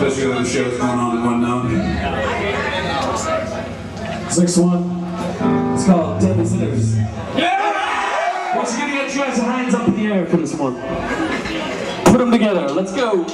especially when the show's going on and whatnot. This next one, it's called Deadly Sinners. Yeah! Once again, you get your guys' hands up in the air for this one. Put them together. Let's go.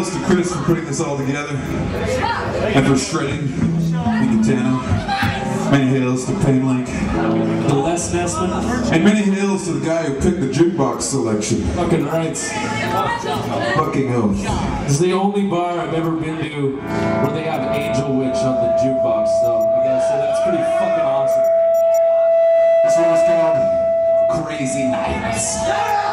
Hails to Chris for putting this all together and for shredding the katana. Many hails to Painlink. The Les Nessman. And many hails to the guy who picked the jukebox selection. Fucking rights. Fucking oath. This is the only bar I've ever been to where they have Angel Witch on the jukebox, so I gotta say that's pretty fucking awesome. This one was called Crazy Nights.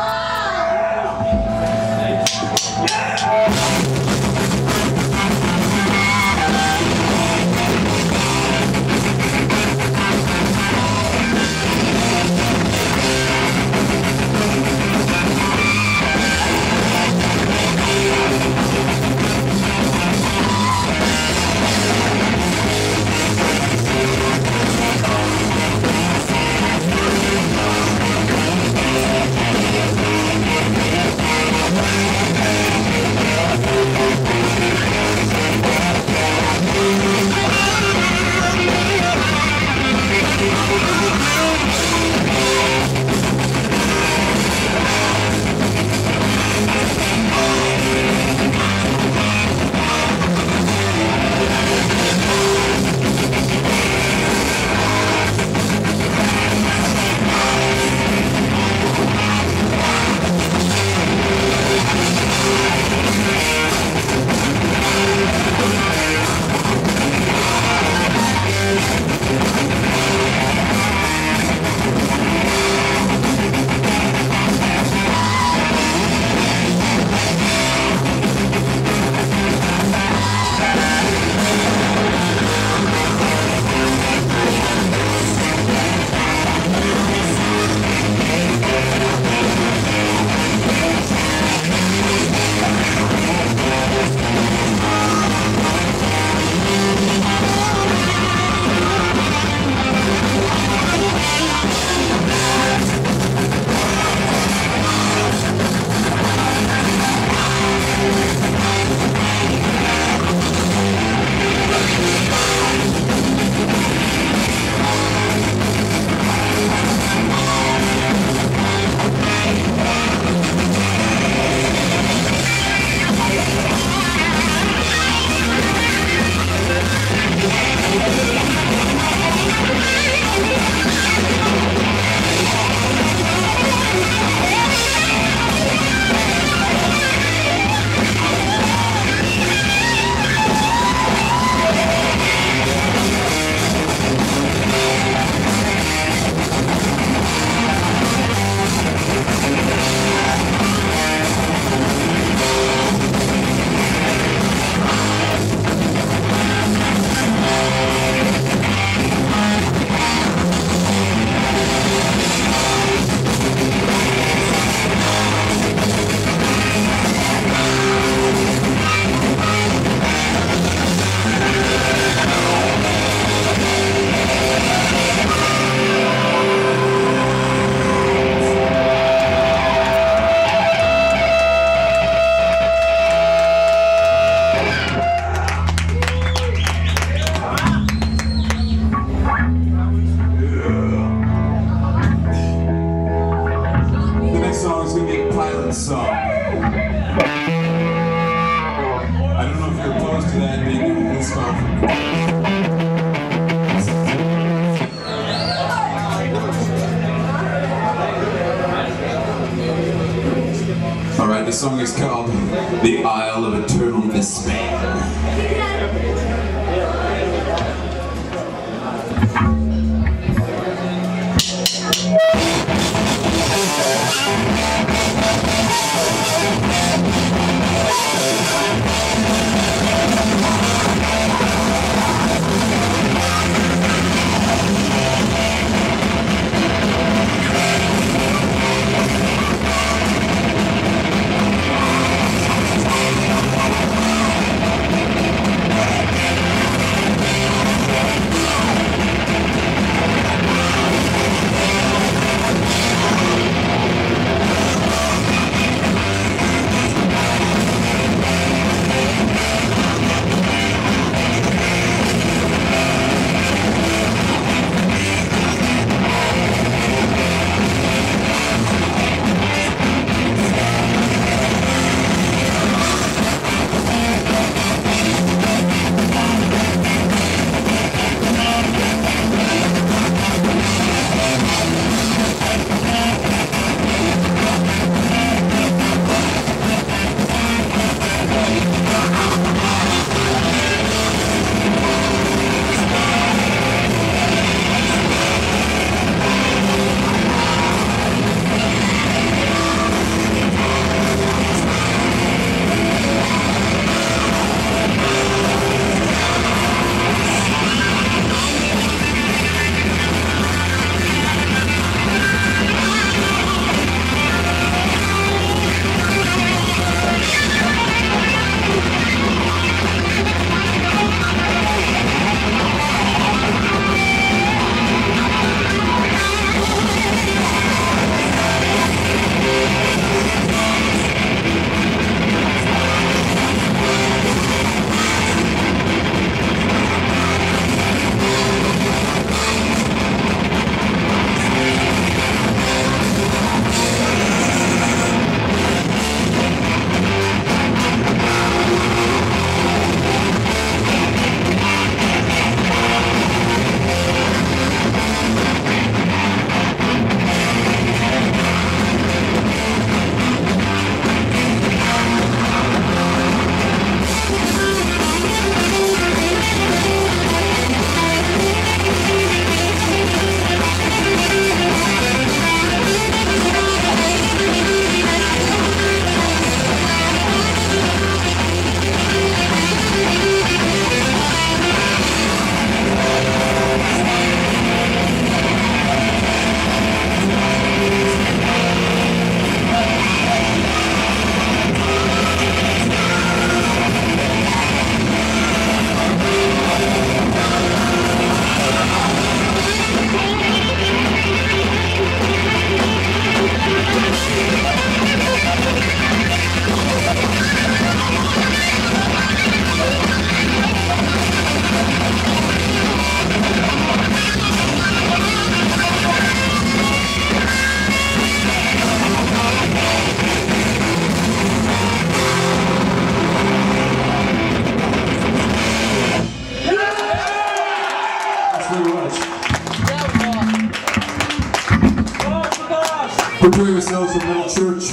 Prepare yourselves for Metal Church.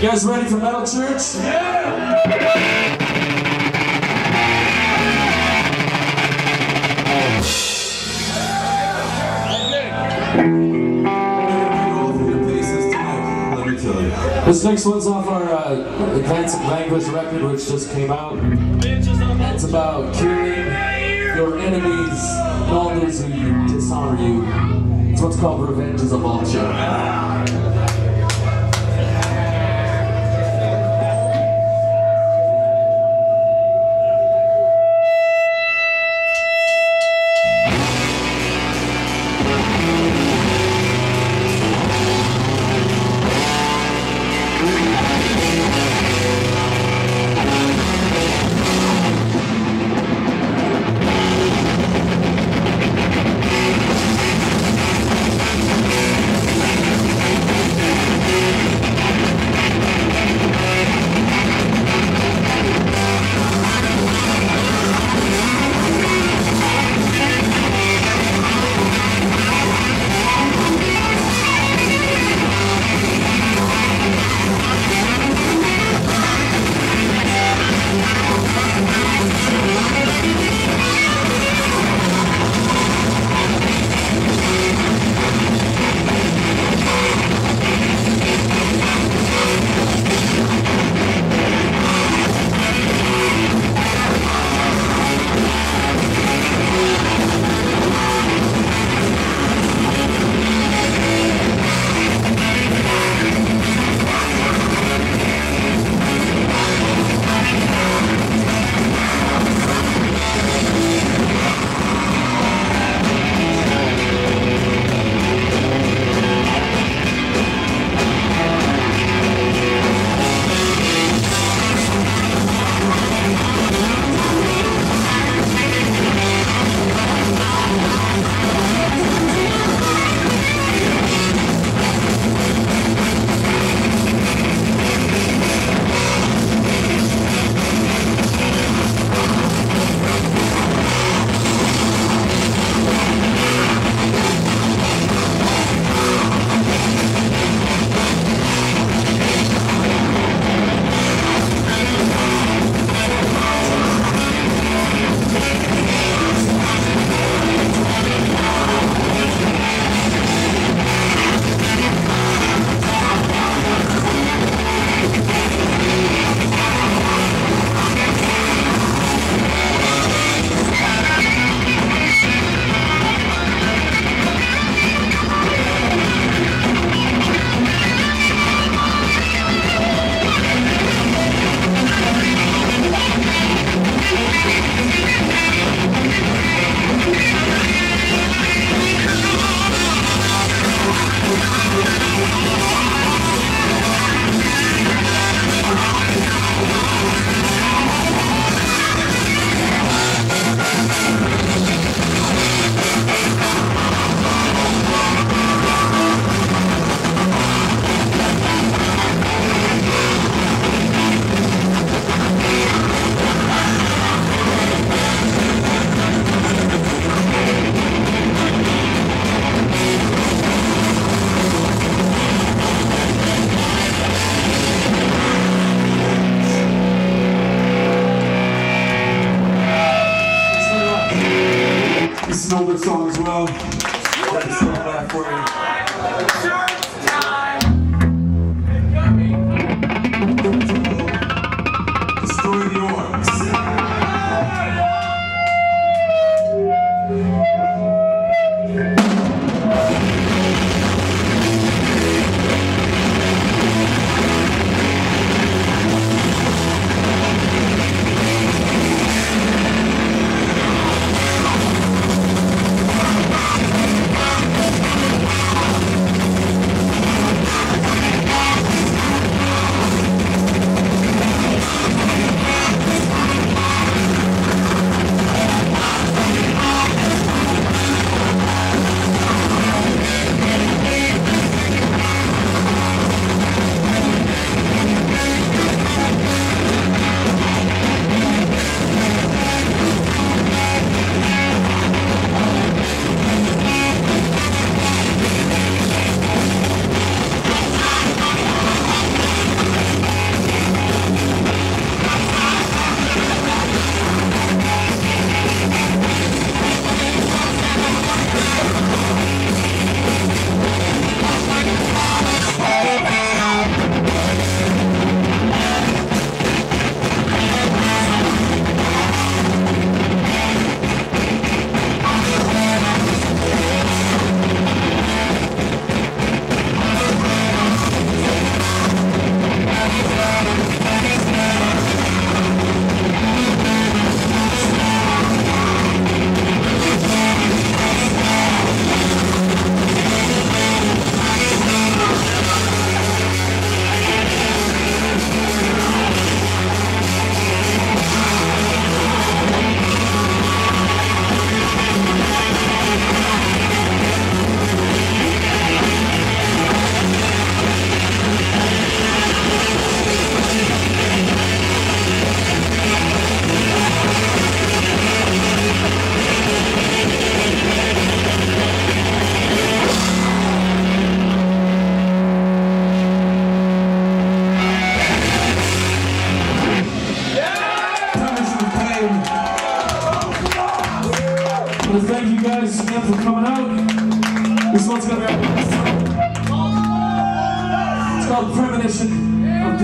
You guys ready for Metal Church? You. This next one's off our uh, Advance and Vanquish record, which just came out. It's about curing your enemies and all those who dishonor you. It's what's called Revenge is a Vulture. This one's gonna be It's called Premonition of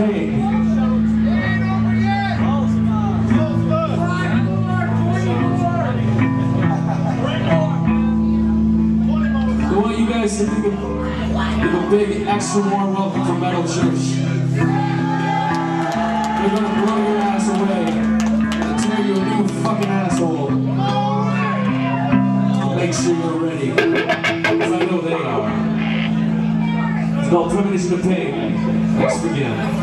want you guys to give a, big extra warm welcome for Metal Church. Called Premonition Pain. Let's begin.